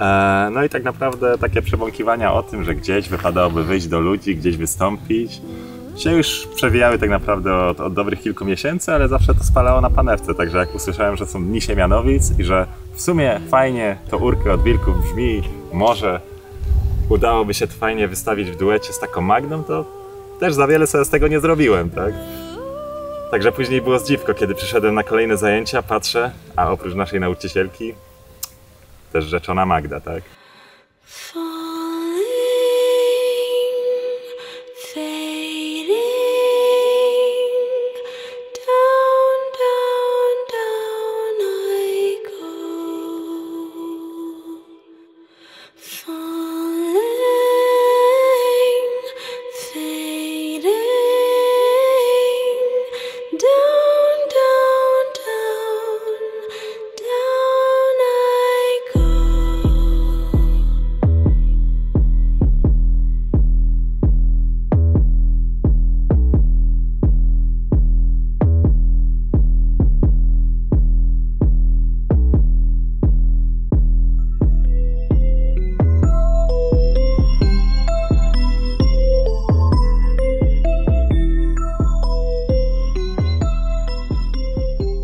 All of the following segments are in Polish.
E, no i tak naprawdę takie przebąkiwania o tym, że gdzieś wypadałoby wyjść do ludzi, gdzieś wystąpić, się już przewijały tak naprawdę od, od dobrych kilku miesięcy, ale zawsze to spalało na panewce, także jak usłyszałem, że są dni Siemianowic i że w sumie fajnie to urkę od wilków brzmi, może udałoby się to fajnie wystawić w duecie z taką Magną, to też za wiele sobie z tego nie zrobiłem, tak? Także później było zdziwko, kiedy przyszedłem na kolejne zajęcia, patrzę, a oprócz naszej nauczycielki też rzeczona Magda, tak?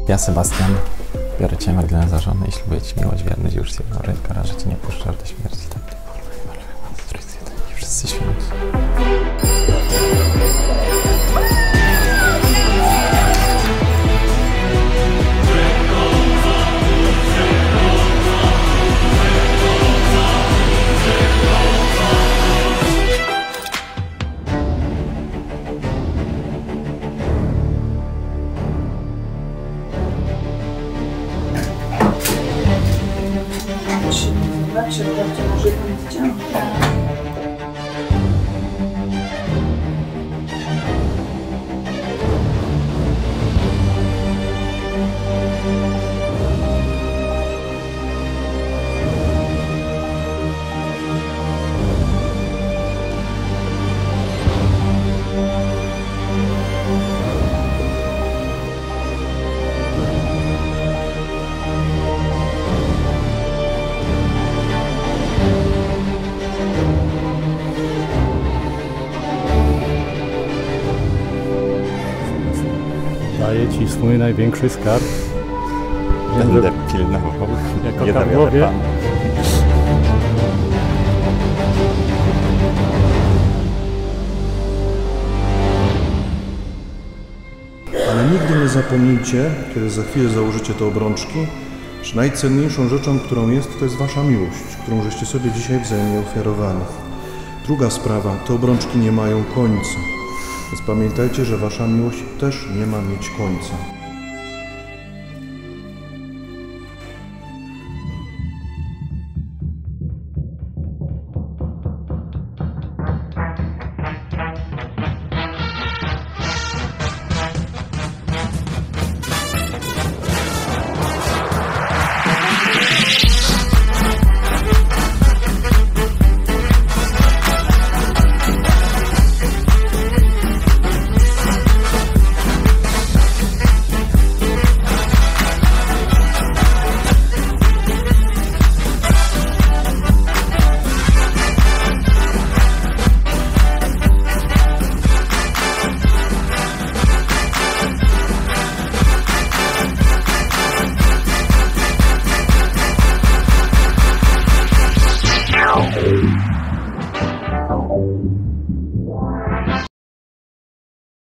Ja, Sebastian, biorę Cię, Magdalena, za żonę i ślubuję Ci miłość, wierność i uczciwą rękę, że Cię nie puszczę aż do śmierci. Tak, i wszyscy święci. Zobaczcie, zobaczcie, może pan Daję Ci swój największy skarb. Będę pilnował. Jako Karłowie. Ale nigdy nie zapomnijcie, kiedy za chwilę założycie te obrączki, że najcenniejszą rzeczą, którą jest, to jest wasza miłość, którą żeście sobie dzisiaj wzajemnie ofiarowali. Druga sprawa, te obrączki nie mają końca. Więc pamiętajcie, że wasza miłość też nie ma mieć końca.